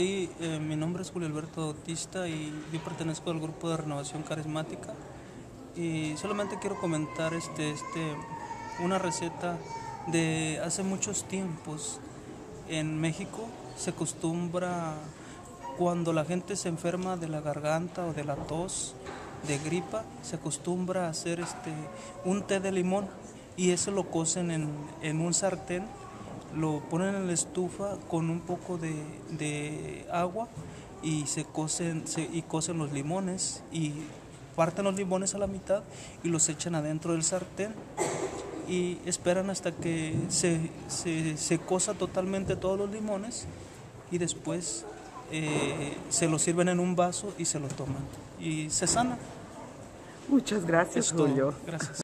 Sí, eh, mi nombre es Julio Alberto Bautista y yo pertenezco al grupo de renovación carismática y solamente quiero comentar este, este, una receta de hace muchos tiempos. En México se acostumbra cuando la gente se enferma de la garganta o de la tos, de gripa, se acostumbra a hacer este, un té de limón y eso lo cocen en, en un sartén lo ponen en la estufa con un poco de, agua y se cocen y cocen los limones y parten los limones a la mitad y los echan adentro del sartén y esperan hasta que se, se, cosa totalmente todos los limones y después eh, se los sirven en un vaso y se lo toman y se sana. Muchas gracias, Julio. Gracias.